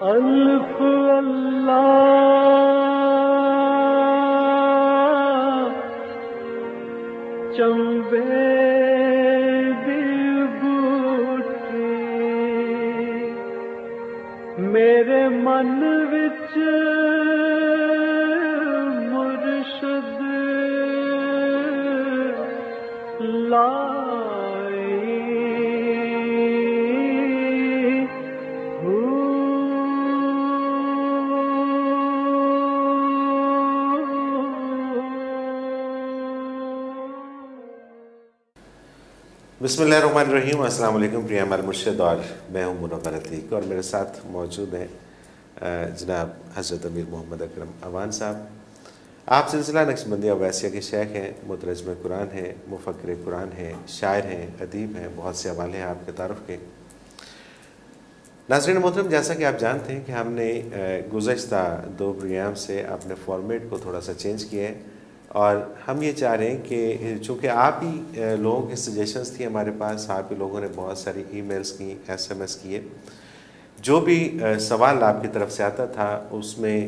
الف اللہ چمبے دی بوٹی میرے من وچ مرشد۔ لائی بسم اللہ الرحمن الرحیم۔ السلام علیکم پریا عمل مرشد اور میں ہوں منور عتیق اور میرے ساتھ موجود ہیں جناب حضرت امیر محمد اکرم اوان صاحب۔ آپ سلسلہ نقش بندیہ ویسیہ کے شیخ ہیں، مترجم قرآن ہیں، مفکر قرآن ہیں، شاعر ہیں، ادیب ہیں، بہت سے حوالے ہیں آپ کے تعارف کے۔ ناظرین محترم، جیسا کہ آپ جانتے ہیں کہ ہم نے گزشتہ دو پروگرام سے اپنے فارمیٹ کو تھوڑا سا چینج کیا ہے۔ اور ہم یہ چاہ رہے ہیں کہ چونکہ آپ ہی لوگوں کی سجیشنز تھی ہمارے پاس، آپ ہی لوگوں نے بہت ساری ای میلز کی ایس ایم ایس کیے۔ جو بھی سوال آپ کی طرف سے آتا تھا، اس میں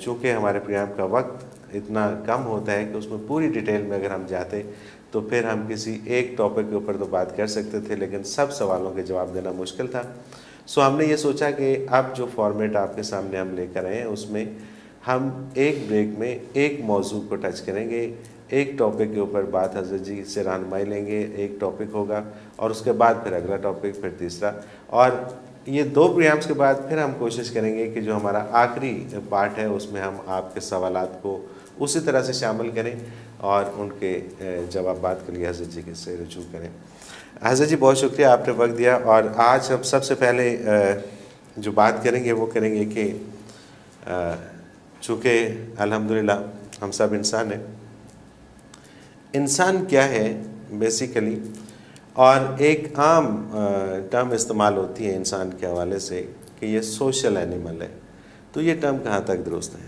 چونکہ ہمارے پروگرام کا وقت اتنا کم ہوتا ہے کہ اس میں پوری ڈیٹیل میں اگر ہم جاتے تو پھر ہم کسی ایک ٹاپک کے اوپر تو بات کر سکتے تھے، لیکن سب سوالوں کے جواب دینا مشکل تھا۔ سو ہم نے یہ سوچا کہ اب جو فارمیٹ آپ کے سامنے ہم لے کر آئے ہیں، اس میں ہم ایک بریک میں ایک موضوع کو ٹچ کریں گے، ایک ٹاپک کے اوپر بات حضرت جی سے رہنمائی لیں گے، ایک ٹاپک ہوگا اور اس کے بعد پھر اگلا ٹاپک، پھر تیسرا۔ اور یہ دو پروگرامس کے بعد پھر ہم کوشش کریں گے کہ جو ہمارا آخری پارٹ ہے، اس میں ہم آپ کے سوالات کو اسی طرح سے شامل کریں اور ان کے جوابات کے لیے حضرت جی کے سے رجوع کریں۔ حضرت جی بہت شکریہ، آپ نے وقت دیا۔ اور آج ہم سب سے پہلے جو بات کریں گے، وہ کریں گے کہ چونکہ الحمدللہ ہم سب انسان ہیں۔ انسان کیا ہے؟ بیسیکلی اور ایک عام ٹرم استعمال ہوتی ہے انسان کے حوالے سے کہ یہ سوشل اینیمل ہے۔ تو یہ ٹرم کہاں تک درست ہے؟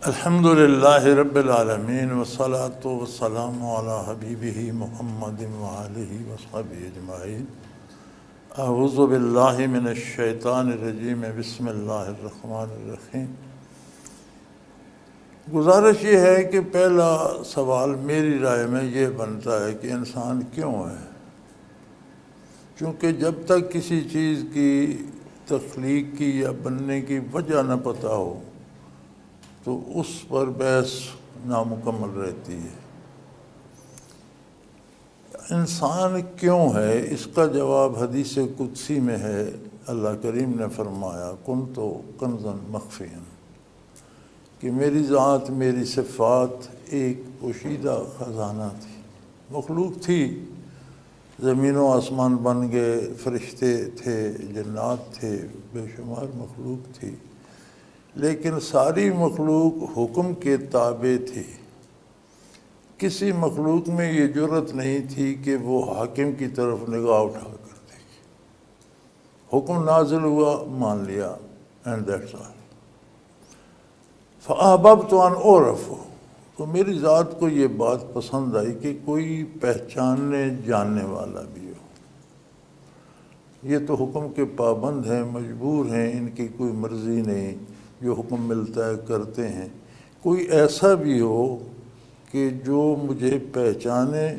الحمد للہ رب العالمین وصلاۃ وسلام علی حبیبہ محمد وآلہ وصحبہ اجمعین۔ اعوذ باللہ من الشیطان الرجیم، بسم اللہ الرحمن الرحیم۔ گزارش یہ ہے کہ پہلا سوال میری رائے میں یہ بنتا ہے کہ انسان کیوں ہے؟ چونکہ جب تک کسی چیز کی تخلیق کی یا بننے کی وجہ نہ پتہ ہو، تو اس پر بحث نامکمل رہتی ہے۔ انسان کیوں ہے؟ اس کا جواب حدیث قدسی میں ہے۔ اللہ کریم نے فرمایا، کن تو کنزن مخفین کہ میری ذات، میری صفات ایک پوشیدہ خزانہ تھی۔ مخلوق تھی۔ زمین و آسمان بن گئے، فرشتے تھے، جنات تھے، بے شمار مخلوق تھی۔ لیکن ساری مخلوق حکم کے تابع تھی۔ کسی مخلوق میں یہ جرت نہیں تھی کہ وہ حاکم کی طرف نگاہ اٹھا کر دیکھے۔ حکم نازل ہوا، مان لیا اینڈ دیٹس آل فاحبب تو ان عورف ہو تو میری ذات کو یہ بات پسند آئی کہ کوئی پہچاننے جاننے والا بھی ہو۔ یہ تو حکم کے پابند ہیں، مجبور ہیں، ان کی کوئی مرضی نہیں۔ جو حکم ملتا ہے، کرتے ہیں۔ کوئی ایسا بھی ہو کہ جو مجھے پہچانے،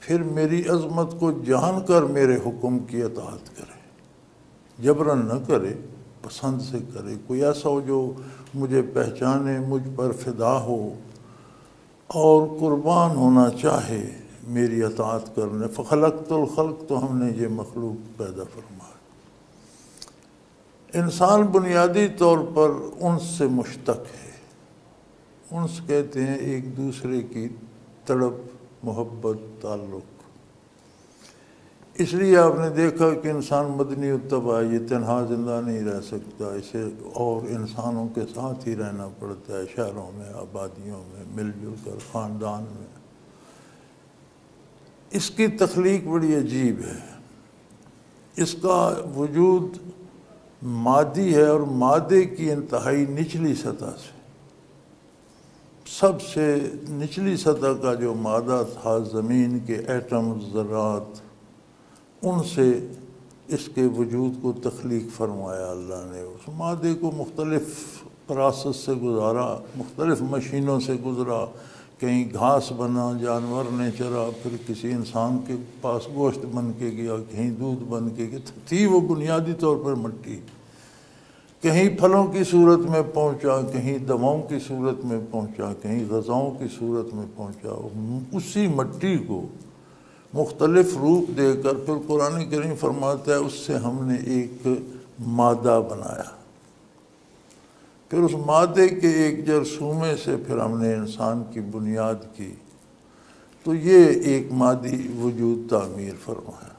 پھر میری عظمت کو جان کر میرے حکم کی اطاعت کرے۔ جبرن نہ کرے، پسند سے کرے۔ کوئی ایسا ہو جو مجھے پہچانے، مجھ پر فدا ہو اور قربان ہونا چاہے میری اطاعت کرنے۔ فخلقت الخلق، تو ہم نے یہ مخلوق پیدا فرمایا۔ انسان بنیادی طور پر انس سے مشتق ہے۔ انس کہتے ہیں ایک دوسرے کی تڑپ، محبت، تعلق۔ اس لیے آپ نے دیکھا کہ انسان مدنی اتباع یہ تنہا زندہ نہیں رہ سکتا، اسے اور انسانوں کے ساتھ ہی رہنا پڑتا ہے، شہروں میں، آبادیوں میں، مل جل کر، خاندان میں۔ اس کی تخلیق بڑی عجیب ہے۔ اس کا وجود مادی ہے اور مادے کی انتہائی نچلی سطح سے۔ سب سے نچلی سطح کا جو مادہ تھا زمین کے ایٹم ذرات، ان سے اس کے وجود کو تخلیق فرمایا اللہ نے۔ اس مادے کو مختلف پراسس سے گزارا، مختلف مشینوں سے گزرا۔ کہیں گھاس بنا، جانور نے چرا، پھر کسی انسان کے پاس گوشت بن کے گیا، کہیں دودھ بن کے گیا۔ تھی وہ بنیادی طور پر مٹی۔ کہیں پھلوں کی صورت میں پہنچا، کہیں دواؤں کی صورت میں پہنچا، کہیں غذاؤں کی صورت میں پہنچا۔ اسی مٹی کو مختلف روپ دے کر پھر قرآن کریم فرماتا ہے، اس سے ہم نے ایک مادہ بنایا۔ پھر اس مادے کے ایک جرسومے سے پھر ہم نے انسان کی بنیاد کی۔ تو یہ ایک مادی وجود تعمیر فرمایا۔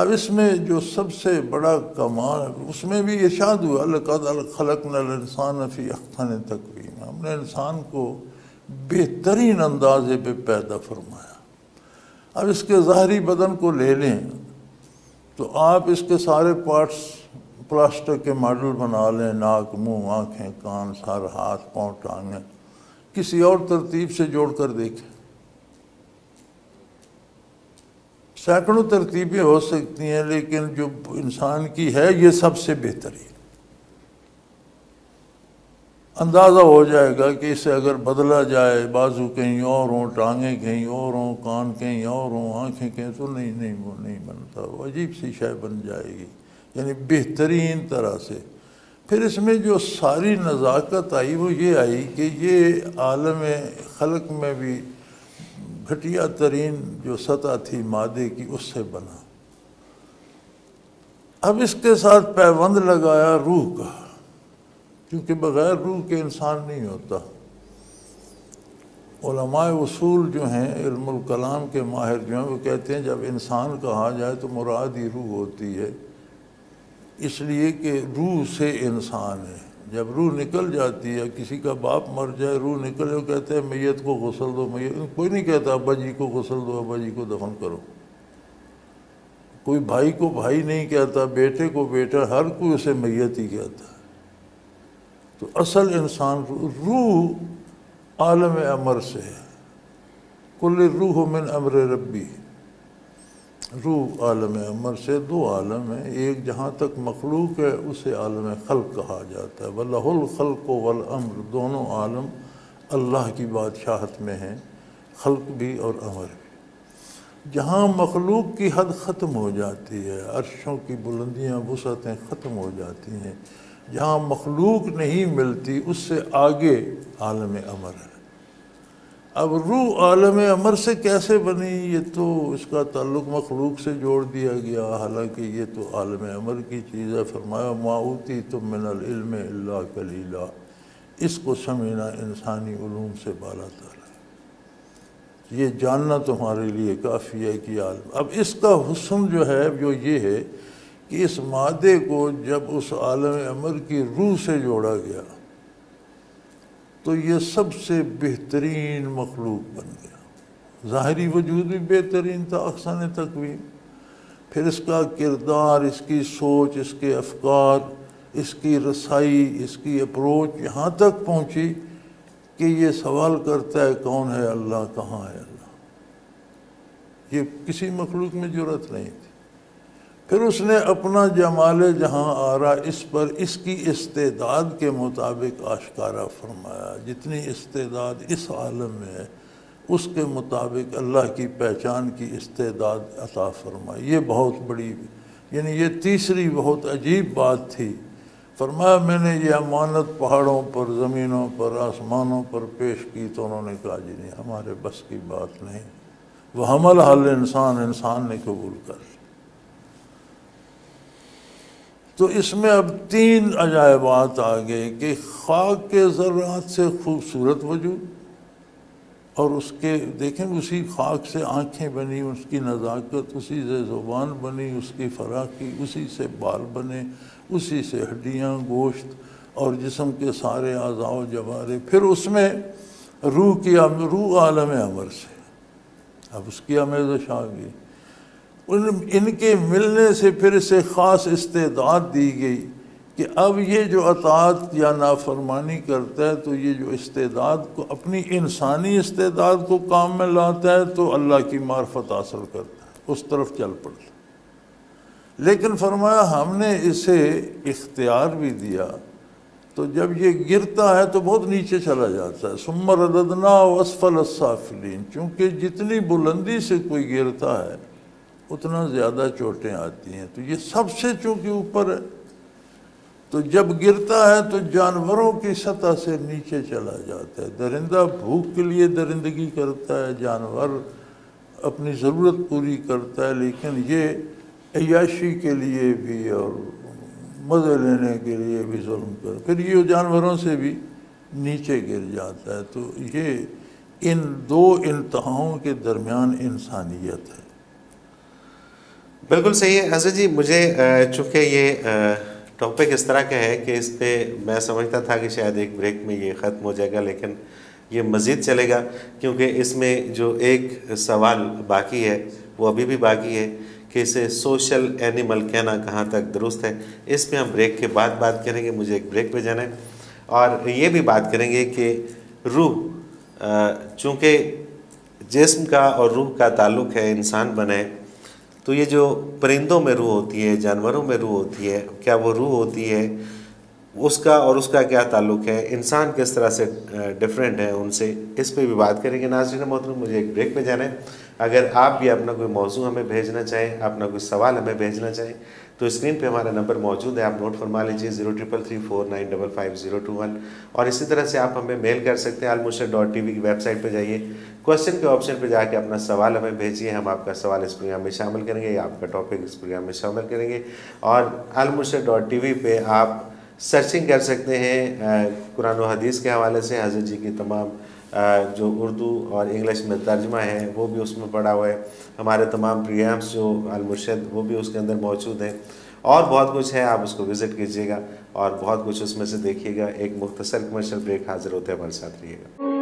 اب اس میں جو سب سے بڑا کمال اس میں بھی ارشاد ہوا، اللہ خلق نل انسان فی اختن تقویم ہم نے انسان کو بہترین اندازے پہ پیدا فرمایا۔ اب اس کے ظاہری بدن کو لے لیں، تو آپ اس کے سارے پارٹس پلاسٹر کے ماڈل بنا لیں، ناک، منہ، آنکھیں، کان، سر، ہاتھ، پاؤں، ٹانگیں، کسی اور ترتیب سے جوڑ کر دیکھیں۔ سینکڑوں ترتیبیں ہو سکتی ہیں، لیکن جو انسان کی ہے، یہ سب سے بہترین۔ اندازہ ہو جائے گا کہ اسے اگر بدلا جائے، بازو کہیں اور ہوں، ٹانگیں کہیں اور ہوں، کان کہیں اور ہوں، آنکھیں کہیں، تو نہیں نہیں وہ نہیں بنتا۔ وہ عجیب سی شے بن جائے گی۔ یعنی بہترین طرح سے۔ پھر اس میں جو ساری نزاکت آئی، وہ یہ آئی کہ یہ عالم خلق میں بھی گھٹیا ترین جو سطح تھی مادے کی، اس سے بنا۔ اب اس کے ساتھ پیوند لگایا روح کا، کیونکہ بغیر روح کے انسان نہیں ہوتا۔ علماء اصول جو ہیں، علم الکلام کے ماہر جو ہیں، وہ کہتے ہیں جب انسان کہا جائے تو مراد ہی روح ہوتی ہے۔ اس لیے کہ روح سے انسان ہے۔ جب روح نکل جاتی ہے، کسی کا باپ مر جائے، روح نکل وہ کہتے ہیں، میت کو غسل دو، میت، کوئی نہیں کہتا، ابا جی کو غسل دو، ابا جی کو دفن کرو۔ کوئی بھائی کو بھائی نہیں کہتا، بیٹے کو بیٹا، ہر کوئی اسے میت ہی کہتا ہے۔ تو اصل انسان روح عالم امر سے ہے۔ کل روح من امر ربی۔ روح عالم عمر سے دو عالم ہیں، ایک جہاں تک مخلوق ہے، اسے عالم خلق کہا جاتا ہے۔ ولہ الخلق والامر دونوں عالم اللہ کی بادشاہت میں ہیں، خلق بھی اور امر بھی۔ جہاں مخلوق کی حد ختم ہو جاتی ہے، عرشوں کی بلندیاں، وسعتیں ختم ہو جاتی ہیں۔ جہاں مخلوق نہیں ملتی، اس سے آگے عالم امر ہے۔ اب روح عالم امر سے کیسے بنی؟ یہ تو اس کا تعلق مخلوق سے جوڑ دیا گیا، حالانکہ یہ تو عالم امر کی چیز ہے۔ فرمایا معاوتی تم من العلم اللہ کلیلہ اس کو سمجھنا انسانی علوم سے بالا تر۔ یہ جاننا تمہارے لیے کافی ہے کہ عالم۔ اب اس کا حسن جو ہے، جو یہ ہے کہ اس مادے کو جب اس عالم امر کی روح سے جوڑا گیا تو یہ سب سے بہترین مخلوق بن گیا۔ ظاہری وجود بھی بہترین تھا اقسان تقویم۔ پھر اس کا کردار، اس کی سوچ، اس کے افکار، اس کی رسائی، اس کی اپروچ یہاں تک پہنچی کہ یہ سوال کرتا ہے کون ہے اللہ، کہاں ہے اللہ؟ یہ کسی مخلوق میں ضرورت نہیں تھی۔ پھر اس نے اپنا جمال جہاں آ رہا اس پر اس کی استعداد کے مطابق آشکارا فرمایا۔ جتنی استعداد اس عالم میں ہے، اس کے مطابق اللہ کی پہچان کی استعداد عطا فرمائی۔ یہ بہت بڑی یعنی یہ تیسری بہت عجیب بات تھی۔ فرمایا، میں نے یہ امانت پہاڑوں پر، زمینوں پر، آسمانوں پر پیش کی تو انہوں نے کہا جی نہیں، ہمارے بس کی بات نہیں۔ وہ حمل حل انسان انسان نے قبول کر تو اس میں اب تین عجائبات آ گئے کہ خاک کے ذرات سے خوبصورت وجود اور اس کے، دیکھیں اسی خاک سے آنکھیں بنی اس کی نزاکت، اسی سے زبان بنی اس کی فراقی اسی سے بال بنے اسی سے ہڈیاں، گوشت اور جسم کے سارے اعضاء و جوارے۔ پھر اس میں روح کی روح عالم عمر سے۔ اب اس کی آمیزش آ گئی۔ ان ان کے ملنے سے پھر اسے خاص استعداد دی گئی کہ اب یہ جو اطاعت یا نافرمانی کرتا ہے تو یہ جو استعداد کو اپنی انسانی استعداد کو کام میں لاتا ہے تو اللہ کی معرفت حاصل کرتا ہے، اس طرف چل پڑتا ہے۔ لیکن فرمایا، ہم نے اسے اختیار بھی دیا، تو جب یہ گرتا ہے تو بہت نیچے چلا جاتا ہے۔ سمر ردنا وسفل السافلین، چونکہ جتنی بلندی سے کوئی گرتا ہے اتنا زیادہ چوٹیں آتی ہیں۔ تو یہ سب سے چونکہ اوپر ہے۔ تو جب گرتا ہے تو جانوروں کی سطح سے نیچے چلا جاتا ہے۔ درندہ بھوک کے لیے درندگی کرتا ہے، جانور اپنی ضرورت پوری کرتا ہے، لیکن یہ عیاشی کے لیے بھی اور مزے لینے کے لیے بھی ظلم کر۔ پھر یہ جانوروں سے بھی نیچے گر جاتا ہے۔ تو یہ ان دو انتہاؤں کے درمیان انسانیت ہے۔ بالکل صحیح ہے۔ حضرت جی مجھے چونکہ یہ ٹاپک اس طرح کا ہے کہ اس پہ میں سمجھتا تھا کہ شاید ایک بریک میں یہ ختم ہو جائے گا، لیکن یہ مزید چلے گا۔ کیونکہ اس میں جو ایک سوال باقی ہے، وہ ابھی بھی باقی ہے کہ اسے سوشل اینیمل کہنا کہاں تک درست ہے۔ اس پہ ہم بریک کے بعد بات کریں گے، مجھے ایک بریک پہ جانا ہے۔ اور یہ بھی بات کریں گے کہ روح چونکہ جسم کا اور روح کا تعلق ہے، انسان بنے تو یہ جو پرندوں میں روح ہوتی ہے، جانوروں میں روح ہوتی ہے، کیا وہ روح ہوتی ہے؟ اس کا اور اس کا کیا تعلق ہے؟ انسان کس طرح سے ڈفرینٹ ہے ان سے؟ اس پہ بھی بات کریں گے ناظرین محترم، مجھے ایک بریک پہ جانا ہے۔ اگر آپ بھی اپنا کوئی موضوع ہمیں بھیجنا چاہیں، اپنا کوئی سوال ہمیں بھیجنا چاہیں تو اسکرین پہ ہمارا نمبر موجود ہے، آپ نوٹ فرما لیجیے zero triple three four nine double five zero two one اور اسی طرح سے آپ ہمیں میل کر سکتے ہیں آلموشر ڈاٹ ٹی وی کی ویب سائٹ پہ جائیے۔ کوشچن کے آپشن پہ جا کے اپنا سوال ہمیں بھیجیے ہم آپ کا سوال اس پروگرام میں شامل کریں گے یا آپ کا ٹاپک اس پروگرام میں شامل کریں گے۔ اور آلموشر ڈاٹ ٹی وی پہ آپ سرچنگ کر سکتے ہیں قرآن و حدیث کے حوالے سے، حضرت جی کی تمام جو اردو اور انگلش میں ترجمہ ہے وہ بھی اس میں پڑھا ہوا ہے۔ ہمارے تمام پروگرامس جو المرشد، وہ بھی اس کے اندر موجود ہیں۔ اور بہت کچھ ہے، آپ اس کو وزٹ کیجیے گا اور بہت کچھ اس میں سے دیکھیے گا۔ ایک مختصر کمرشل بریک حاضر ہوتے ہیں ہمارے ساتھ، رہیے گا۔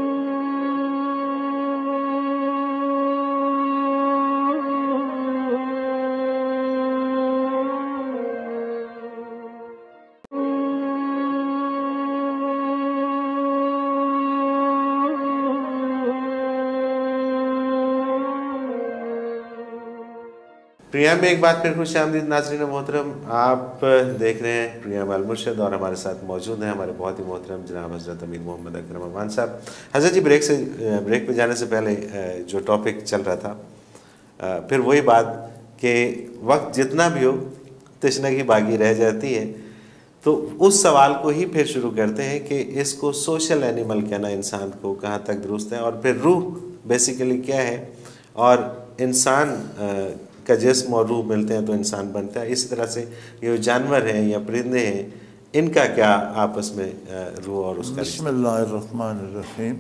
پریام میں ایک بات پھر خوش آمدید ناظرین محترم، آپ دیکھ رہے ہیں پریام المرشد اور ہمارے ساتھ موجود ہیں ہمارے بہت ہی محترم جناب حضرت امیر محمد اکرم امان صاحب۔ حضرت جی بریک سے، بریک پہ جانے سے پہلے جو ٹاپک چل رہا تھا پھر وہی بات کہ وقت جتنا بھی ہو تشنگی باغی رہ جاتی ہے۔ تو اس سوال کو ہی پھر شروع کرتے ہیں کہ اس کو سوشل اینیمل کہنا انسان کو، کہاں تک درست ہے؟ اور پھر روح بیسیکلی کیا ہے؟ اور انسان کا جسم اور روح ملتے ہیں تو انسان بنتا ہے۔ اسی طرح سے یہ جانور ہیں یا پرندے ہیں، ان کا کیا آپس میں روح اور اس کا بسم اللہ الرحمن الرحیم۔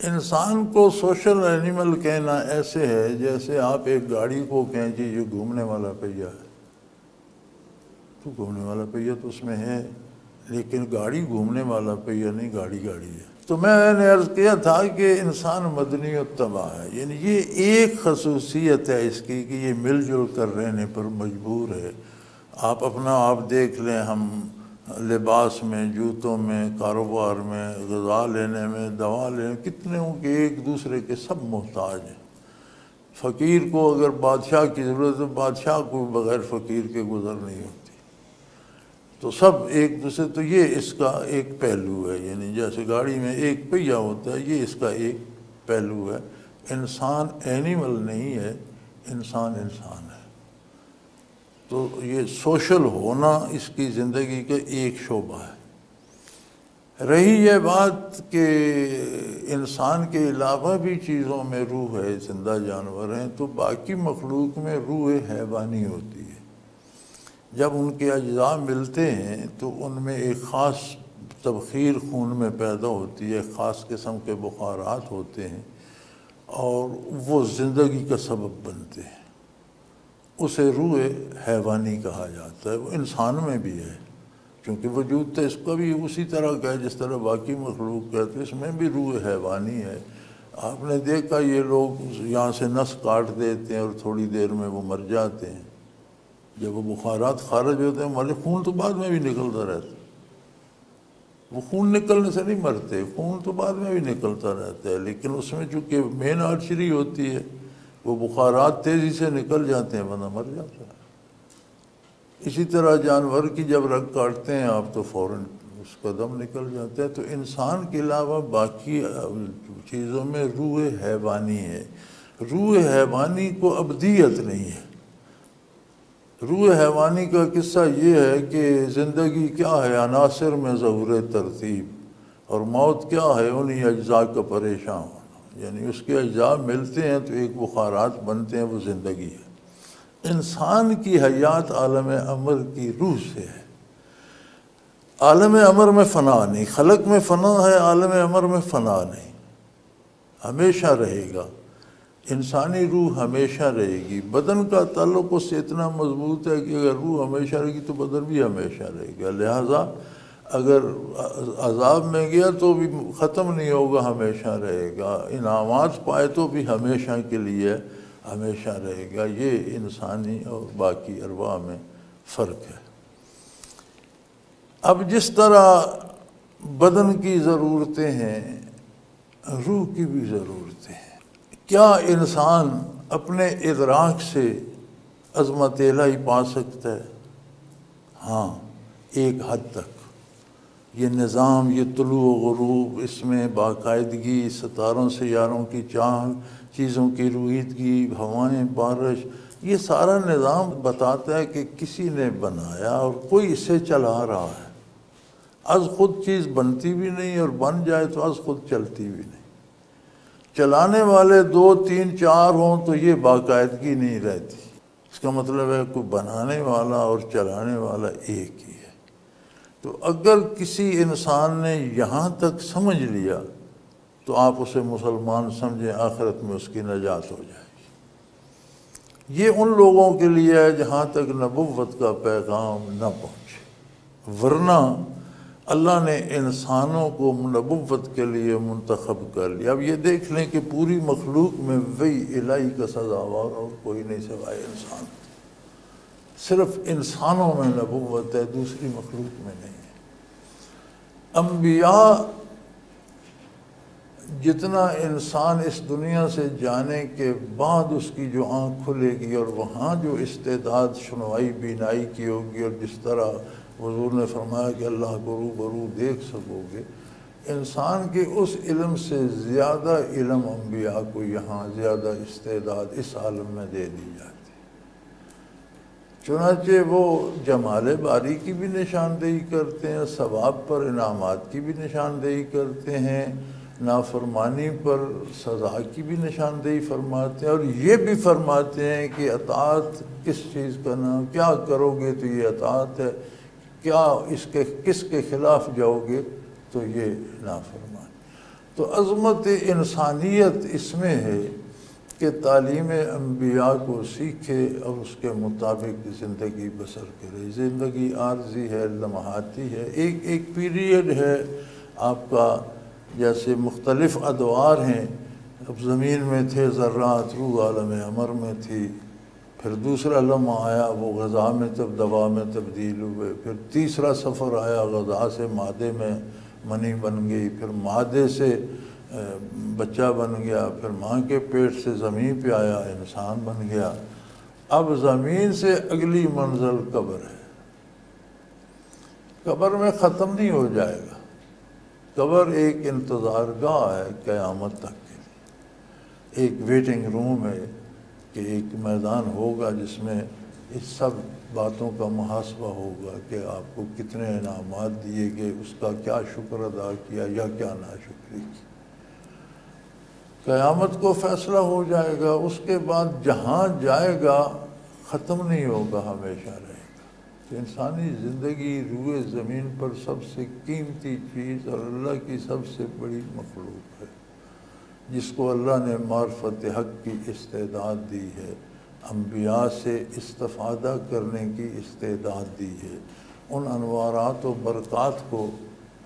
انسان کو سوشل اینیمل کہنا ایسے ہے جیسے آپ ایک گاڑی کو کہیں جی یہ گھومنے والا پہیہ ہے۔ تو گھومنے والا پہیہ تو اس میں ہے، لیکن گاڑی گھومنے والا پہیہ نہیں، گاڑی گاڑی ہے۔ تو میں نے عرض کیا تھا کہ انسان مدنی و تباہ ہے یعنی یہ ایک خصوصیت ہے اس کی کہ یہ مل جل کر رہنے پر مجبور ہے۔ آپ اپنا آپ دیکھ لیں، ہم لباس میں، جوتوں میں، کاروبار میں، غذا لینے میں، دوا لینے کتنے ہوں کہ ایک دوسرے کے سب محتاج ہیں۔ فقیر کو اگر بادشاہ کی ضرورت ہے بادشاہ کو بغیر فقیر کے گزر نہیں ہوتی تو سب ایک دوسرے تو یہ اس کا ایک پہلو ہے یعنی جیسے گاڑی میں ایک پہیہ ہوتا ہے، یہ اس کا ایک پہلو ہے۔ انسان اینیمل نہیں ہے، انسان انسان ہے۔ تو یہ سوشل ہونا اس کی زندگی کا ایک شعبہ ہے۔ رہی یہ بات کہ انسان کے علاوہ بھی چیزوں میں روح ہے، زندہ جانور ہیں، تو باقی مخلوق میں روح حیوانی ہوتی ہے جب ان کے اجزاء ملتے ہیں تو ان میں ایک خاص تبخیر خون میں پیدا ہوتی ہے، خاص قسم کے بخارات ہوتے ہیں اور وہ زندگی کا سبب بنتے ہیں۔ اسے روح حیوانی کہا جاتا ہے، وہ انسان میں بھی ہے، کیونکہ وجود تو اس کا بھی اسی طرح کا ہے، جس طرح باقی مخلوق کہتے ہیں، اس میں بھی روح حیوانی ہے۔ آپ نے دیکھا یہ لوگ یہاں سے نس کاٹ دیتے ہیں اور تھوڑی دیر میں وہ مر جاتے ہیں۔ جب وہ بخارات خارج ہوتے ہیں ہمارے خون تو بعد میں بھی نکلتا رہتا وہ خون نکلنے سے نہیں مرتے، خون تو بعد میں بھی نکلتا رہتا ہے۔ لیکن اس میں چونکہ مین آرچری ہوتی ہے، وہ بخارات تیزی سے نکل جاتے ہیں بندہ مر جاتا ہے۔ اسی طرح جانور کی جب رگ کاٹتے ہیں، آپ تو فوراً اس کا دم نکل جاتا ہے۔ تو انسان کے علاوہ باقی چیزوں میں روح حیوانی ہے۔ روح حیوانی کو ابدیت نہیں ہے۔ روح حیوانی کا قصہ یہ ہے کہ زندگی کیا ہے، عناصر میں ظہور ترتیب اور موت کیا ہے، انہی اجزاء کا پریشان ہونا۔ یعنی اس کے اجزاء ملتے ہیں تو ایک بخارات بنتے ہیں، وہ زندگی ہے۔ انسان کی حیات عالم امر کی روح سے ہے۔ عالم امر میں فنا نہیں، خلق میں فنا ہے، عالم امر میں فنا نہیں۔ ہمیشہ رہے گا۔ انسانی روح ہمیشہ رہے گی۔ بدن کا تعلق اس سے اتنا مضبوط ہے کہ اگر روح ہمیشہ رہے گی تو بدن بھی ہمیشہ رہے گا۔ لہٰذا اگر عذاب میں گیا تو بھی ختم نہیں ہوگا، ہمیشہ رہے گا۔ انعامات پائے تو بھی ہمیشہ کے لیے ہمیشہ رہے گا۔ یہ انسانی اور باقی ارواح میں فرق ہے۔ اب جس طرح بدن کی ضرورتیں ہیں، روح کی بھی ضرورتیں ہیں۔ کیا انسان اپنے ادراک سے عظمت الہی پا سکتا ہے؟ ہاں ایک حد تک۔ یہ نظام، یہ طلوع و غروب، اس میں باقاعدگی، ستاروں سیاروں کی چاند چیزوں کی رویدگی ہوائیں، بارش، یہ سارا نظام بتاتا ہے کہ کسی نے بنایا اور کوئی اسے چلا رہا ہے۔ از خود چیز بنتی بھی نہیں اور بن جائے تو از خود چلتی بھی نہیں۔ چلانے والے دو، تین، چار ہوں تو یہ باقاعدگی نہیں رہتی۔ اس کا مطلب ہے کوئی بنانے والا اور چلانے والا ایک ہی ہے۔ تو اگر کسی انسان نے یہاں تک سمجھ لیا، تو آپ اسے مسلمان سمجھیں، آخرت میں اس کی نجات ہو جائے گی۔ یہ ان لوگوں کے لیے ہے جہاں تک نبوت کا پیغام نہ پہنچے۔ ورنہ اللہ نے انسانوں کو نبوت کے لیے منتخب کر لیا۔ اب یہ دیکھ لیں کہ پوری مخلوق میں وہی الہی کا سزاوار اور کوئی نہیں سوائے انسان۔ صرف انسانوں میں نبوت ہے، دوسری مخلوق میں نہیں ہے۔ انبیاء جتنا انسان اس دنیا سے جانے کے بعد اس کی جو آنکھ کھلے گی اور وہاں جو استعداد، سنوائی، بینائی کی ہوگی اور جس طرح حضور نے فرمایا کہ اللہ کو برو دیکھ سکو گے۔ انسان کے اس علم سے زیادہ علم انبیاء کو یہاں زیادہ استعداد اس عالم میں دے دی جاتی۔ چنانچہ وہ جمال باری کی بھی نشاندہی کرتے ہیں، ثواب پر، انعامات کی بھی نشاندہی کرتے ہیں، نافرمانی پر، سزا کی بھی نشاندہی فرماتے ہیں اور یہ بھی فرماتے ہیں کہ اطاعت کس چیز کا نام کیا کرو گے تو یہ اطاعت ہے۔ کیا اس کے کس کے خلاف جاؤ گے تو یہ نافرمان تو عظمت انسانیت اس میں ہے کہ تعلیم انبیاء کو سیکھے اور اس کے مطابق زندگی بسر کرے۔ زندگی عارضی ہے، لمحاتی ہے، ایک ایک پیریڈ ہے۔ آپ کا جیسے مختلف ادوار ہیں۔ اب زمین میں تھے ذرات، روح عالم عمر میں تھی۔ پھر دوسرا لمحہ آیا وہ غذا میں تب دوا میں تبدیل ہوئے، پھر تیسرا سفر آیا غذا سے مادے میں منی بن گئی، پھر مادے سے بچہ بن گیا، پھر ماں کے پیٹ سے زمین پہ آیا، انسان بن گیا۔ اب زمین سے اگلی منزل قبر ہے۔ قبر میں ختم نہیں ہو جائے گا۔ قبر ایک انتظار گاہ ہے قیامت تک کے لیے۔ ایک ویٹنگ روم ہے۔ کہ ایک میدان ہوگا جس میں اس سب باتوں کا محاسبہ ہوگا کہ آپ کو کتنے انعامات دیے گئے، اس کا کیا شکر ادا کیا یا کیا ناشکری کی۔ قیامت کو فیصلہ ہو جائے گا، اس کے بعد جہاں جائے گا، ختم نہیں ہوگا، ہمیشہ رہے گا۔ تو انسانی زندگی روئے زمین پر سب سے قیمتی چیز اور اللہ کی سب سے بڑی مخلوق ہے۔ جس کو اللہ نے معرفت حق کی استعداد دی ہے۔ انبیاء سے استفادہ کرنے کی استعداد دی ہے۔ ان انوارات و برکات کو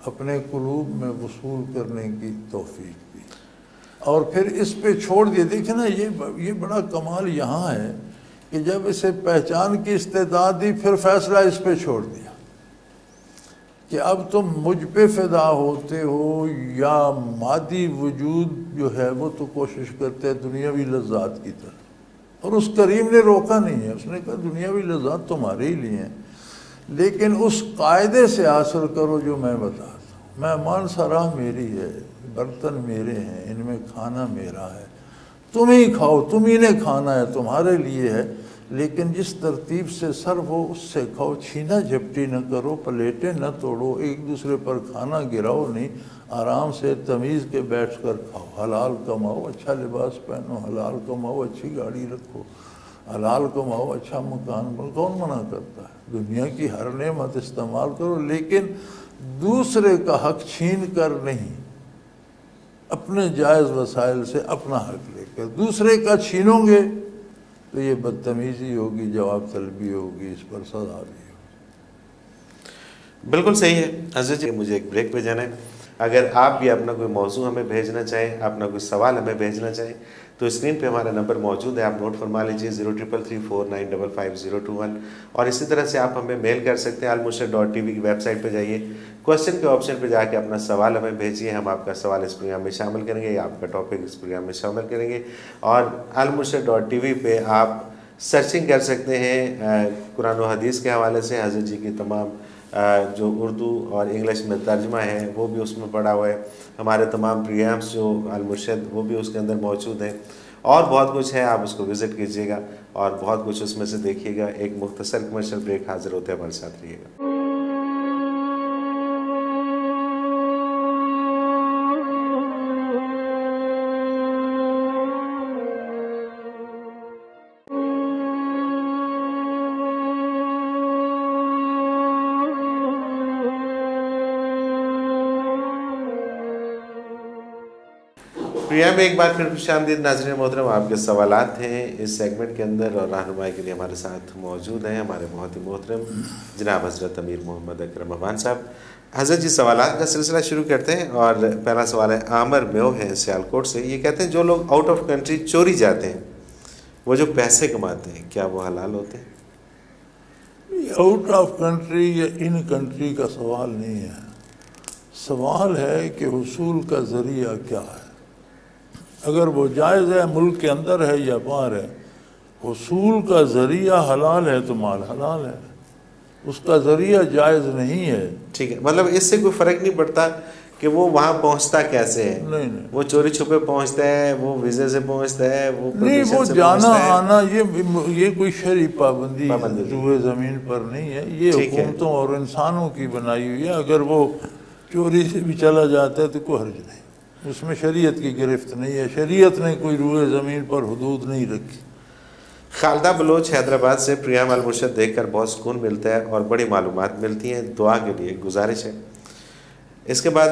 اپنے قلوب میں وصول کرنے کی توفیق دی۔ اور پھر اس پہ چھوڑ دیا دیکھیں نا، یہ یہ بڑا کمال یہاں ہے کہ جب اسے پہچان کی استعداد دی، پھر فیصلہ اس پہ چھوڑ دیا۔ کہ اب تم مجھ پہ فدا ہوتے ہو یا مادی وجود جو ہے وہ تو کوشش کرتے ہیں دنیاوی لذات کی طرح اور اس کریم نے روکا نہیں ہے، اس نے کہا دنیاوی لذات تمہارے ہی لیے ہیں۔ لیکن اس قاعدے سے حاصل کرو جو میں بتاتا ہوں۔ میں مان سراہ میری ہے، برتن میرے ہیں، ان میں کھانا میرا ہے۔ تم ہی کھاؤ، تم ہی نے کھانا ہے، تمہارے لیے ہے۔ لیکن جس ترتیب سے سر ہو، اس سے کھاؤ، چھینا جھپٹی نہ کرو، پلیٹیں نہ توڑو، ایک دوسرے پر کھانا گراؤ نہیں، آرام سے تمیز کے بیٹھ کر کھاؤ۔ حلال کماؤ اچھا لباس پہنو، حلال کماؤ، اچھی گاڑی رکھو، حلال کماؤ اچھا مکان بن کون منع کرتا ہے؟ دنیا کی ہر نعمت استعمال کرو، لیکن دوسرے کا حق چھین کر نہیں۔ اپنے جائز وسائل سے اپنا حق لے کر۔ دوسرے کا چھینو گے تو یہ بدتمیزی ہوگی، جواب طلبی ہوگی، اس پر سزا بھی ہوگی۔ بالکل صحیح ہے۔ حضرت جی مجھے ایک بریک پہ جانا ہے۔ اگر آپ بھی اپنا کوئی موضوع ہمیں بھیجنا چاہیں، اپنا کوئی سوال ہمیں بھیجنا چاہیں تو اسکرین پہ ہمارا نمبر موجود ہے، آپ نوٹ فرما لیجیے zero triple three four nine double five zero two one اور اسی طرح سے آپ ہمیں میل کر سکتے ہیں المرشد ڈاٹ ٹی وی کی ویب سائٹ پہ جائیے۔ کوشچن کے آپشن پہ جا کے اپنا سوال ہمیں بھیجیے ہم آپ کا سوال اس پروگرام میں شامل کریں گے یا آپ کا ٹاپک اس پروگرام میں شامل کریں گے۔ اور المرشد ڈاٹ ٹی وی پہ آپ سرچنگ کر سکتے ہیں قرآن و حدیث کے حوالے سے، حضرت جی کی تمام جو اردو اور انگلش میں ترجمہ ہے، وہ بھی اس میں پڑھا ہوا ہے۔ ہمارے تمام پروگرامس جو المرشد، وہ بھی اس کے اندر موجود ہیں۔ اور بہت کچھ ہے، آپ اس کو وزٹ کیجیے گا اور بہت کچھ اس میں سے دیکھیے گا۔ ایک مختصر کمرشل بریک حاضر ہوتے ہیں ہمارے ساتھ رہیے گا۔ پروگرام میں ایک بار پھر خوش آمدید، ناظرین محترم، آپ کے سوالات ہیں اس سیگمنٹ کے اندر اور رہنمائی کے لیے ہمارے ساتھ موجود ہیں ہمارے بہت ہی محترم جناب حضرت امیر محمد اکرم افان صاحب۔ حضرت جی سوالات کا سلسلہ شروع کرتے ہیں اور پہلا سوال ہے عامر میو ہے سیالکوٹ سے، یہ کہتے ہیں جو لوگ آؤٹ آف کنٹری چوری جاتے ہیں، وہ جو پیسے کماتے ہیں، کیا وہ حلال ہوتے ہیں؟ آؤٹ آف کنٹری یا ان کنٹری کا سوال نہیں ہے۔ سوال ہے کہ حصول کا ذریعہ کیا ہے۔ اگر وہ جائز ہے ملک کے اندر ہے یا باہر ہے حصول کا ذریعہ حلال ہے تو مال حلال ہے۔ اس کا ذریعہ جائز نہیں ہے۔ ٹھیک ہے مطلب اس سے کوئی فرق نہیں پڑتا کہ وہ وہاں پہنچتا کیسے ہے۔ نہیں نہیں۔ وہ چوری چھپے پہنچتا ہے وہ ویزے سے پہنچتا ہے وہ نہیں وہ جانا۔ آنا یہ یہ کوئی شرعی پابندی۔ روئے زمین پر نہیں ہے۔ یہ۔ حکومتوں اور انسانوں کی بنائی ہوئی ہے۔ اگر وہ چوری سے بھی چلا جاتا ہے تو کوئی حرج نہیں۔ اس میں شریعت کی گرفت نہیں ہے۔ شریعت نے کوئی روئے زمین پر حدود نہیں رکھی۔ خالدہ بلوچ حیدرآباد سے پریام المرشد دیکھ کر بہت سکون ملتا ہے اور بڑی معلومات ملتی ہیں۔ دعا کے لیے گزارش ہے۔ اس کے بعد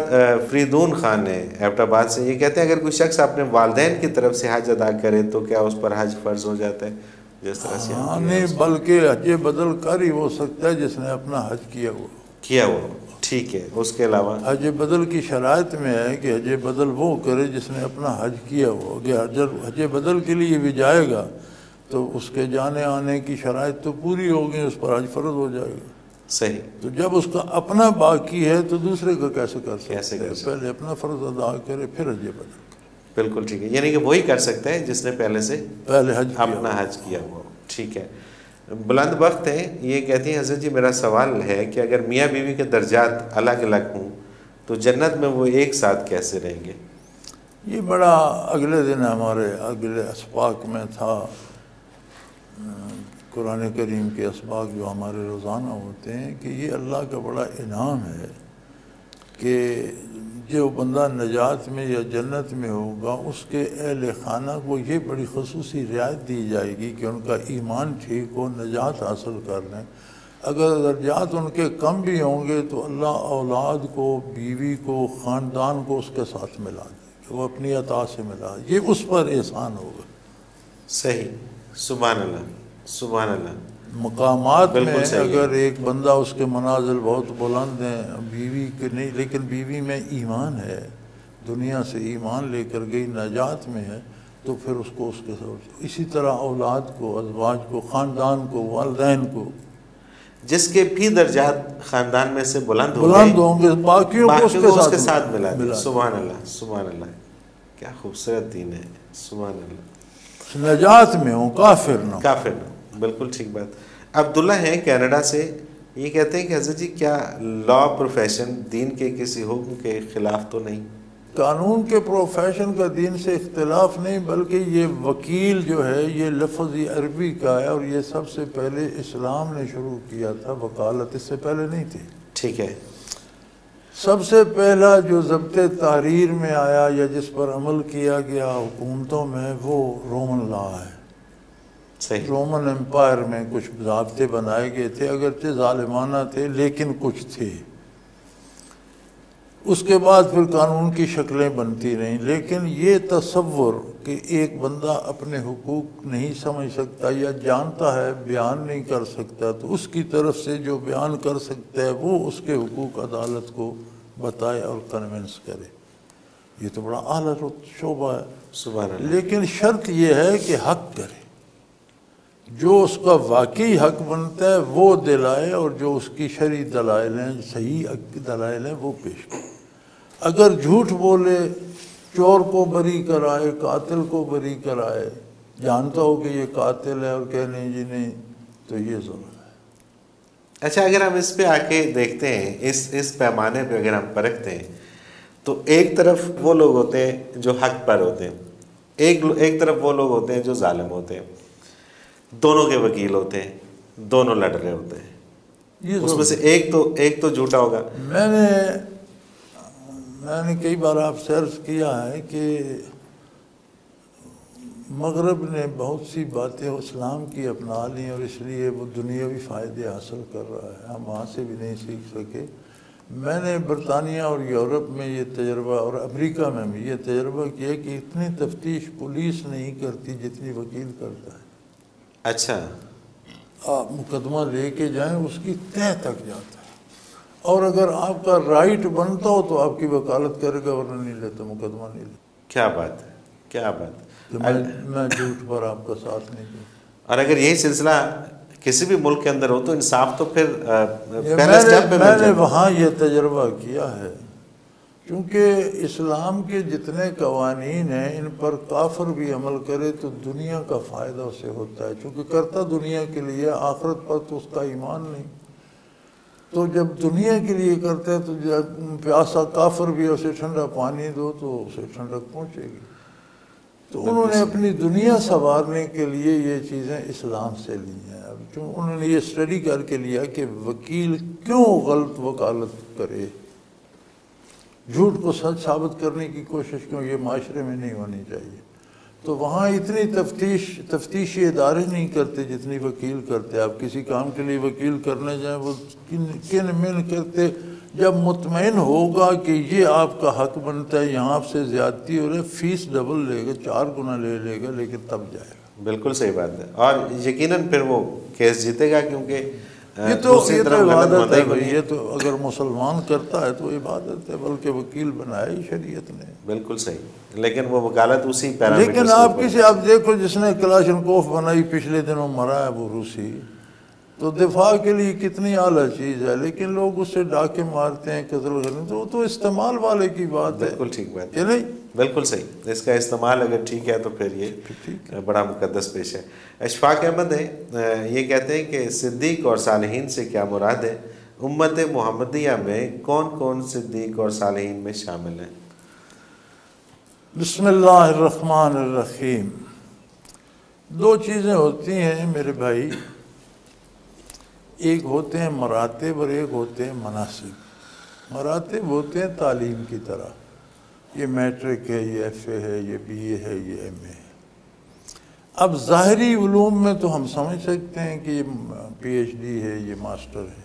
فریدون خان نے ایبٹ آباد سے یہ کہتے ہیں اگر کوئی شخص اپنے والدین کی طرف سے حج ادا کرے تو کیا اس پر حج فرض ہو جاتا ہے؟ جس طرح سے ہاں نہیں بلکہ حج بدل کر ہی ہو سکتا ہے جس نے اپنا حج کیا ہوا۔ کیا وہ ٹھیک ہے اس کے علاوہ۔ حج بدل کی شرائط میں ہے کہ حج بدل وہ کرے جس نے اپنا حج کیا ہو۔ اگر حج حج بدل کے لیے بھی جائے گا تو اس کے جانے آنے کی شرائط تو پوری ہوگی اس پر حج فرض ہو جائے گا۔ صحیح۔ تو جب اس کا اپنا باقی ہے تو دوسرے کا کیسے کر کیسے سکتے ہیں؟ پہلے اپنا فرض ادا کرے پھر حج بدل بالکل ٹھیک ہے یعنی کہ وہی کر سکتے ہیں جس نے پہلے سے پہلے حج اپنا۔ حج کیا ہوا ہو۔ ٹھیک ہے۔ بلند وقت ہے یہ کہتی ہیں، حضرت جی میرا سوال ہے کہ اگر میاں بیوی کے درجات الگ الگ ہوں، تو جنت میں وہ ایک ساتھ کیسے رہیں گے؟ یہ بڑا اگلے دن ہمارے اگلے اسباق میں تھا، قرآن کریم کے اسباق جو ہمارے روزانہ ہوتے ہیں، کہ یہ اللہ کا بڑا انعام ہے کہ جو بندہ نجات میں یا جنت میں ہوگا، اس کے اہل خانہ کو یہ بڑی خصوصی رعایت دی جائے گی کہ ان کا ایمان ٹھیک ہو، نجات حاصل کر لیں۔ اگر درجات ان کے کم بھی ہوں گے تو اللہ اولاد کو، بیوی کو، خاندان کو اس کے ساتھ ملا دے گا وہ اپنی عطا سے ملا۔ یہ اس پر احسان ہوگا۔ صحیح۔ سبحان اللہ۔ سبحان اللہ۔ مقامات میں۔ اگر ایک بندہ اس کے منازل بہت بلند ہیں بیوی کے نہیں لیکن بیوی میں ایمان ہے دنیا سے ایمان لے کر گئی نجات میں ہے تو پھر اس کو اس کے ساتھ۔ اسی طرح اولاد کو ازواج کو خاندان کو والدین کو۔ جس کے بھی درجات خاندان میں سے بلند ہوں بلند ہوں گے باقیوں کو اس کو اس کے کے ساتھ ساتھ ملا دیں۔ ملا سبحان اللہ سبحان اللہ۔ کیا خوبصورت دین ہے۔ سبحان اللہ۔ نجات میں ہوں کافر نہ ہوں۔ کافر بالکل ٹھیک بات۔ عبداللہ ہیں کینیڈا سے۔ یہ کہتے ہیں کہ حضرت جی کیا لا پروفیشن دین کے کسی حکم کے خلاف تو نہیں؟ قانون کے پروفیشن کا دین سے اختلاف نہیں بلکہ یہ وکیل جو ہے یہ لفظ یہ عربی کا ہے اور یہ سب سے پہلے اسلام نے شروع کیا تھا وکالت اس سے پہلے نہیں تھی۔ ٹھیک ہے۔ سب سے پہلا جو ضبط تحریر میں آیا یا جس پر عمل کیا گیا حکومتوں میں وہ رومن لا ہے۔ صحیح۔ رومن امپائر میں کچھ ضابطے بنائے گئے تھے اگرچہ ظالمانہ تھے لیکن کچھ تھے۔ اس کے بعد پھر قانون کی شکلیں بنتی رہیں۔ لیکن یہ تصور کہ ایک بندہ اپنے حقوق نہیں سمجھ سکتا یا جانتا ہے بیان نہیں کر سکتا تو اس کی طرف سے جو بیان کر سکتا ہے وہ اس کے حقوق عدالت کو بتائے اور کنونس کرے۔ یہ تو بڑا اعلیٰ شعبہ ہے۔ سبحان لیکن شرط یہ ہے کہ حق کرے۔ جو اس کا واقعی حق بنتا ہے، وہ دلائے اور جو اس کی شرعی دلائل ہیں، صحیح دلائل ہیں، وہ پیش کرے اگر جھوٹ بولے، چور کو بری کرائے، قاتل کو بری کرائے، جانتا ہو کہ یہ قاتل ہے اور کہ نہیں جی نہیں، تو یہ ظلم ہے۔ اچھا اگر ہم اس پہ آ کے دیکھتے ہیں، اس اس پیمانے پہ اگر ہم پرکھتے ہیں، تو ایک طرف وہ لوگ ہوتے ہیں جو حق پر ہوتے ہیں، ایک ایک طرف وہ لوگ ہوتے ہیں جو ظالم ہوتے ہیں۔ دونوں کے وکیل ہوتے ہیں دونوں لڑ رہے ہوتے ہیں۔ اس میں سے ایک تو ایک تو جھوٹا ہوگا۔ میں نے میں نے کئی بار آپ سے عرض کیا ہے کہ مغرب نے بہت سی باتیں اسلام کی اپنا لی اور اس لیے وہ دنیاوی فائدے حاصل کر رہا ہے۔ ہم وہاں سے بھی نہیں سیکھ سکے۔ میں نے برطانیہ اور یورپ میں یہ تجربہ اور امریکہ میں بھی یہ تجربہ کیا کہ اتنی تفتیش پولیس نہیں کرتی جتنی وکیل کرتا ہے۔ اچھا۔ آپ مقدمہ لے کے جائیں اس کی تہ تک جاتا ہے۔ اور اگر آپ کا رائٹ بنتا ہو تو آپ کی وکالت کرے گا ورنہ نہیں لیتا مقدمہ نہیں لیتا۔ کیا بات ہے؟ کیا بات ہے؟ میں جھوٹ پر آپ کا ساتھ نہیں دوں۔ اور اگر یہی سلسلہ کسی بھی ملک کے اندر ہو تو انصاف تو پھر میں نے وہاں یہ تجربہ کیا ہے۔ کیونکہ اسلام کے جتنے قوانین ہیں، ان پر کافر بھی عمل کرے تو دنیا کا فائدہ اسے ہوتا ہے۔ چونکہ کرتا دنیا کے لیے، آخرت پر تو اس کا ایمان نہیں۔ تو جب دنیا کے لیے کرتا ہے، تو جب پیاسا کافر بھی اسے ٹھنڈا پانی دو تو اسے ٹھنڈک پہنچے گی۔ تو انہوں نے اپنی دنیا سنوارنے کے لیے یہ چیزیں اسلام سے لی ہیں۔ اب انہوں نے یہ اسٹڈی کر کے لیا کہ وکیل کیوں غلط وکالت کرے؟ جھوٹ کو سچ ثابت کرنے کی کوشش کیوں؟ یہ معاشرے میں نہیں ہونی چاہیے۔ تو وہاں اتنی تفتیش، تفتیشی ادارے نہیں کرتے جتنی وکیل کرتے۔ آپ کسی کام کے لیے وکیل کرنے جائیں، وہ کن کن من کرتے۔ جب مطمئن ہوگا کہ یہ آپ کا حق بنتا ہے، یہاں آپ سے زیادتی ہو رہی ہے، فیس ڈبل لے گا، چار گنا لے لے گا، لیکن تب جائے گا۔ بالکل صحیح بات ہے۔ اور یقیناً پھر وہ کیس جیتے گا، کیونکہ یہ تو یہ تو عبادت ہے یہ تو اگر مسلمان کرتا ہے تو عبادت ہے بلکہ وکیل ہی شریعت نے۔ بالکل صحیح۔ لیکن وہ وکالت اسی پیرامیٹر لیکن آپ کسی آپ دیکھو جس نے کلاشن کوف بنائی پچھلے دنوں مرا ہے وہ روسی۔ تو دفاع کے لیے کتنی اعلیٰ چیز ہے لیکن لوگ اس سے ڈاکے مارتے ہیں قتل کرنے تو وہ تو استعمال والے کی بات ہے۔ بالکل ٹھیک بات یہ نہیں بالکل صحیح۔ اس کا استعمال اگر ٹھیک ہے تو پھر یہ بڑا مقدس پیش ہے۔ اشفاق احمد ہے یہ کہتے ہیں کہ صدیق اور صالحین سے کیا مراد ہے؟ امت محمدیہ میں کون کون صدیق اور صالحین میں شامل ہیں؟ بسم اللہ الرحمن الرحیم۔ دو چیزیں ہوتی ہیں میرے بھائی۔ ایک ہوتے ہیں مراتب اور ایک ہوتے ہیں مناسب۔ مراتب ہوتے ہیں تعلیم کی طرح۔ یہ میٹرک ہے، یہ ایف اے ہے، یہ بی اے ہے، یہ ایم اے ہے۔ اب ظاہری علوم میں تو ہم سمجھ سکتے ہیں کہ یہ پی ایچ ڈی ہے، یہ ماسٹر ہے۔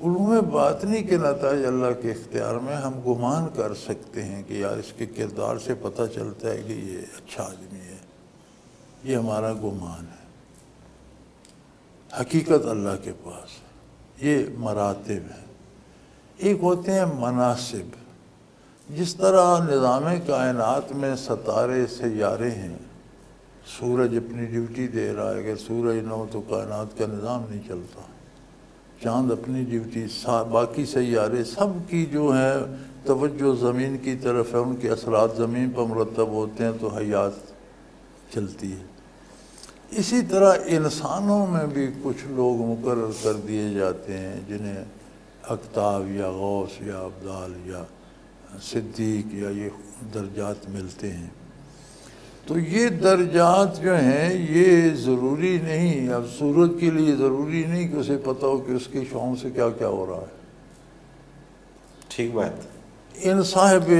علوم باطنی کے نتائج اللہ کے اختیار میں ہم گمان کر سکتے ہیں کہ یار اس کے کردار سے پتہ چلتا ہے کہ یہ اچھا آدمی ہے۔ یہ ہمارا گمان ہے۔ حقیقت اللہ کے پاس ہے۔ یہ مراتب ہیں۔ ایک ہوتے ہیں مناسب۔ جس طرح نظام کائنات میں ستارے سیارے ہیں، سورج اپنی ڈیوٹی دے رہا ہے اگر سورج نہ ہو تو کائنات کا نظام نہیں چلتا۔ چاند اپنی ڈیوٹی باقی سیارے سب کی جو ہے توجہ زمین کی طرف ہے، ان کے اثرات زمین پر مرتب ہوتے ہیں تو حیات چلتی ہے۔ اسی طرح انسانوں میں بھی کچھ لوگ مقرر کر دیے جاتے ہیں، جنہیں اکتاب یا غوث یا ابدال یا صدیق یا یہ درجات ملتے ہیں۔ تو یہ درجات جو ہیں یہ ضروری نہیں اب صورت کے لیے ضروری نہیں کہ اسے پتہ ہو کہ اس کے شوق سے کیا کیا ہو رہا ہے۔ ٹھیک بات۔ ان صاحب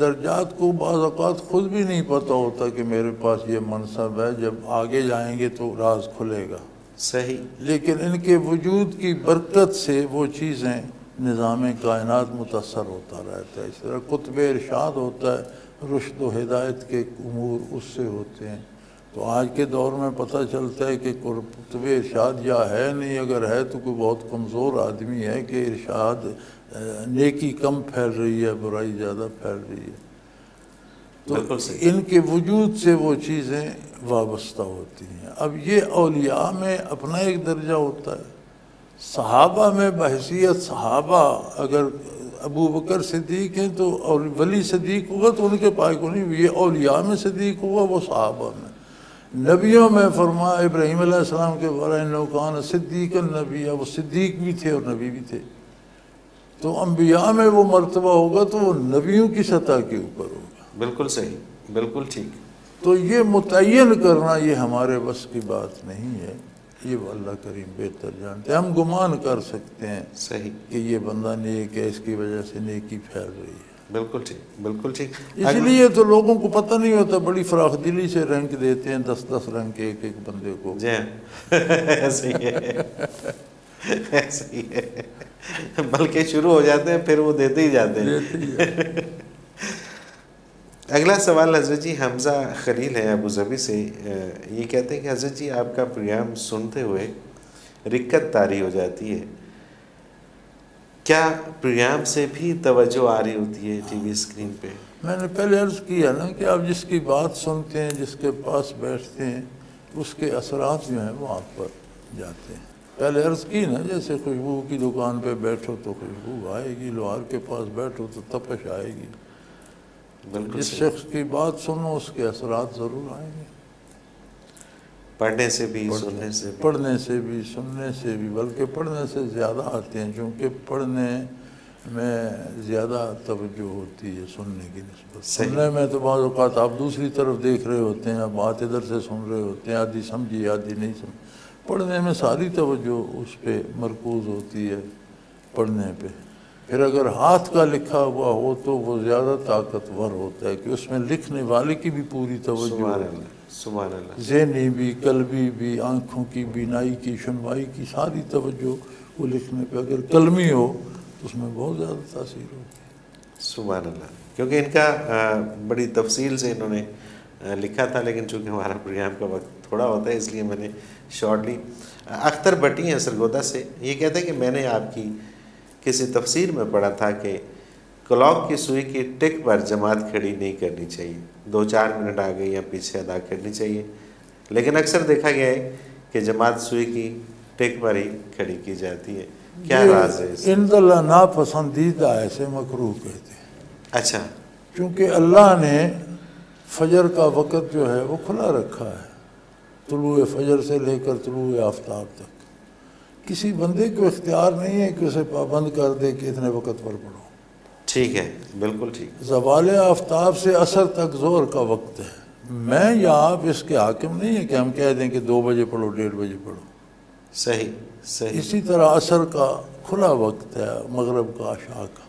درجات کو بعض اوقات خود بھی نہیں پتہ ہوتا کہ میرے پاس یہ منصب ہے جب آگے جائیں گے تو راز کھلے گا۔ صحیح۔ لیکن ان کے وجود کی برکت سے وہ چیزیں نظام کائنات متاثر ہوتا رہتا ہے۔ اس طرح قطب ارشاد ہوتا ہے رشد و ہدایت کے امور اس سے ہوتے ہیں۔ تو آج کے دور میں پتہ چلتا ہے کہ قطب ارشاد یا ہے نہیں اگر ہے تو کوئی بہت کمزور آدمی ہے کہ ارشاد نیکی کم پھیل رہی ہے برائی زیادہ پھیل رہی ہے۔ تو ان کے وجود سے وہ چیزیں وابستہ ہوتی ہیں۔ اب یہ اولیاء میں اپنا ایک درجہ ہوتا ہے۔ صحابہ میں بحثیت صحابہ اگر ابو بکر صدیق ہیں تو اور ولی صدیق ہوگا تو ان کے پاس کو نہیں یہ اولیاء میں صدیق ہوگا وہ صحابہ میں۔ نبیوں میں فرما ابراہیم علیہ السلام کے بارے نوکان صدیق النبی وہ صدیق بھی تھے اور نبی بھی تھے۔ تو انبیاء میں وہ مرتبہ ہوگا تو وہ نبیوں کی سطح کے اوپر ہوگا۔ بالکل صحیح بالکل ٹھیک۔ تو یہ متعین کرنا یہ ہمارے بس کی بات نہیں ہے۔ یہ وہ اللہ کریم بہتر جانتے ہیں۔ ہم گمان کر سکتے ہیں صحیح۔ کہ یہ بندہ نیک ہے اس کی وجہ سے نیکی پھیل رہی ہے۔ بالکل ٹھیک بالکل ٹھیک۔ اس لیے تو لوگوں کو پتہ نہیں ہوتا بڑی فراخ دلی سے رنگ دیتے ہیں دس دس رنگ کے ایک ایک بندے کو۔ جی ہاں۔ ایسے ہی ہے۔ ایسے ہی ہے۔ بلکہ شروع ہو جاتے ہیں پھر وہ دیتے ہی جاتے ہیں۔ اگلا سوال حضرت جی حمزہ خلیل ہے ابو ظبی سے یہ کہتے ہیں کہ حضرت جی آپ کا پریام سنتے ہوئے رکت تاری ہو جاتی ہے۔ کیا پریام سے بھی توجہ آ رہی ہوتی ہے ٹی وی اسکرین پہ؟ میں نے پہلے عرض کیا نا کہ آپ جس کی بات سنتے ہیں، جس کے پاس بیٹھتے ہیں، اس کے اثرات جو ہیں وہ آپ پر جاتے ہیں۔ پہلے عرض کی نا، جیسے خوشبو کی دکان پہ بیٹھو تو خوشبو آئے گی، لوہار کے پاس بیٹھو تو تپش آئے گی۔ جس شخص کی بات سنو اس کے اثرات ضرور آئیں گے۔ پڑھنے سے بھی سننے سے بھی۔ پڑھنے سے بھی سننے سے بھی بلکہ پڑھنے سے زیادہ آتے ہیں۔ چونکہ پڑھنے میں زیادہ توجہ ہوتی ہے سننے کی نسبت۔ سننے میں تو بعض اوقات آپ دوسری طرف دیکھ رہے ہوتے ہیں بات ادھر سے سن رہے ہوتے ہیں آدھی سمجھی آدھی نہیں سمجھی۔ پڑھنے میں ساری توجہ اس پہ مرکوز ہوتی ہے پڑھنے پہ۔ پھر اگر ہاتھ کا لکھا ہوا ہو تو وہ زیادہ طاقتور ہوتا ہے کہ اس میں لکھنے والے کی بھی پوری توجہ ہے ذہنی بھی قلبی بھی آنکھوں کی بینائی کی سنوائی کی ساری توجہ وہ لکھنے پہ اگر قلمی ہو تو اس میں بہت زیادہ تاثیر ہوتی ہے سبحان اللہ۔ کیونکہ ان کا بڑی تفصیل سے انہوں نے لکھا تھا لیکن چونکہ ہمارا پروگرام کا وقت تھوڑا ہوتا ہے اس لیے میں نے شارٹلی اختر بٹی ہیں سرگودا سے۔ یہ کہتے ہیں کہ میں نے آپ کی کسی تفسیر میں پڑھا تھا کہ کلاک کی سوئی کی ٹک پر جماعت کھڑی نہیں کرنی چاہیے۔ دو چار منٹ آگے یا پیچھے ادا کرنی چاہیے۔ لیکن اکثر دیکھا گیا ہے کہ جماعت سوئی کی ٹک پر ہی کھڑی کی جاتی ہے۔ کیا راز ہے اس ان اللہ ناپسندیدہ ایسے مکروح کہتے ہیں۔ اچھا۔ چونکہ اللہ نے فجر کا وقت جو ہے وہ کھلا رکھا ہے۔ طلوع فجر سے لے کر طلوع آفتاب تک۔ کسی بندے کو اختیار نہیں ہے کہ اسے پابند کر دے کہ اتنے وقت پر پڑھو۔ ٹھیک ہے بالکل ٹھیک۔ زوال آفتاب سے اثر تک زور کا وقت ہے۔ میں یا آپ اس کے حاکم نہیں ہیں کہ ہم کہہ دیں کہ دو بجے پڑھو ڈیڑھ بجے پڑھو۔ صحیح صحیح۔ اسی طرح اثر کا کھلا وقت ہے مغرب کا عشاء کا۔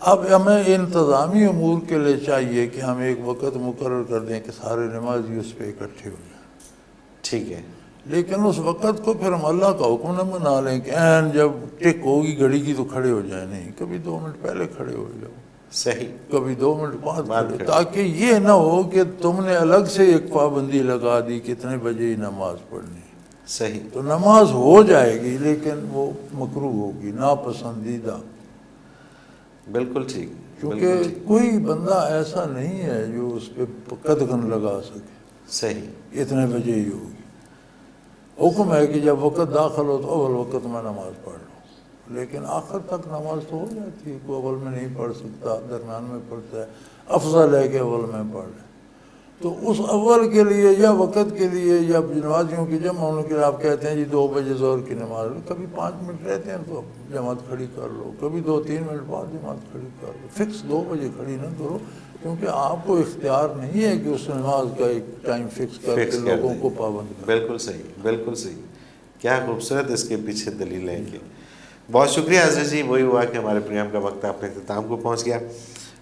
اب ہمیں انتظامی امور کے لیے چاہیے کہ ہم ایک وقت مقرر کر دیں کہ سارے نمازی اس پہ اکٹھے ہو جائیں۔ ٹھیک ہے۔ لیکن اس وقت کو پھر ہم اللہ کا حکم نہ منا لیں کہ این جب ٹک ہوگی گھڑی کی تو کھڑے ہو جائیں۔ نہیں کبھی دو منٹ پہلے کھڑے ہو جاؤ۔ صحیح۔ کبھی دو منٹ بعد۔ تاکہ یہ نہ ہو کہ تم نے الگ سے ایک پابندی لگا دی کتنے بجے ہی نماز پڑھنی۔ صحیح۔ تو نماز ہو جائے گی لیکن وہ مکرو ہوگی ناپسندیدہ۔ بالکل ٹھیک کیونکہ کوئی بندہ ایسا نہیں ہے جو اس پہ قدغن لگا سکے۔ صحیح۔ اتنے بجے ہی ہوگی۔ حکم ہے کہ جب وقت داخل ہو تو اول وقت میں نماز پڑھ لوں۔ لیکن آخر تک نماز تو ہو جاتی ہے، کوئی اول میں نہیں پڑھ سکتا، درمیان میں پڑھتا ہے۔ افضل ہے کہ اول میں پڑھ لے۔ تو اس اول کے لیے یا وقت کے لیے یا نمازیوں کی جمع ہونے کے لیے آپ کہتے ہیں جی دو بجے زور کی نماز کبھی پانچ منٹ رہتے ہیں تو جماعت کھڑی کر لو، کبھی دو تین منٹ بعد جماعت کھڑی کر لو۔ فکس دو بجے کھڑی نہ کرو۔ کیونکہ آپ کو اختیار نہیں ہے کہ اس نماز کا ایک ٹائم فکس کر کے لوگوں کو پابند کر بالکل صحیح بالکل صحیح۔ کیا خوبصورت اس کے پیچھے دلیل ہے کہ۔ بہت شکریہ حضرت جی وہی ہوا کہ ہمارے پروگرام کا وقت اپنے اختتام کو پہنچ گیا۔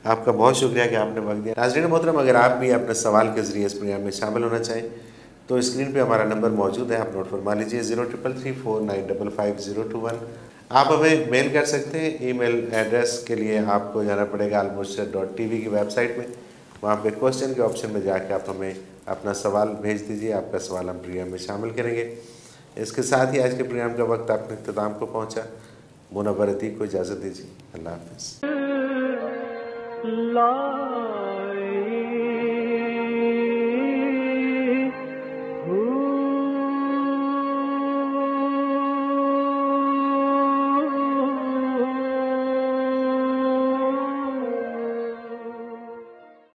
آپ کا بہت شکریہ کہ آپ نے وقت دیا۔ ناظرین محترم اگر آپ بھی اپنے سوال کے ذریعے اس پروگرام میں شامل ہونا چاہیں تو اسکرین پہ ہمارا نمبر موجود ہے۔ آپ نوٹ فرما لیجیے zero triple three four nine double five zero two one آپ ہمیں میل کر سکتے ہیں۔ ای میل ایڈریس کے لیے آپ کو جانا پڑے گا المرشد ڈاٹ ٹی وی کی ویب سائٹ میں۔ وہاں پہ کوشچن کے آپشن میں جا کے آپ ہمیں اپنا سوال بھیج دیجیے آپ کا سوال ہم پروگرام میں شامل کریں گے۔ اس کے ساتھ ہی آج کے پروگرام کا وقت اپنے اختتام کو پہنچا۔ منور عتیق کو اجازت دیجیے اللہ حافظ۔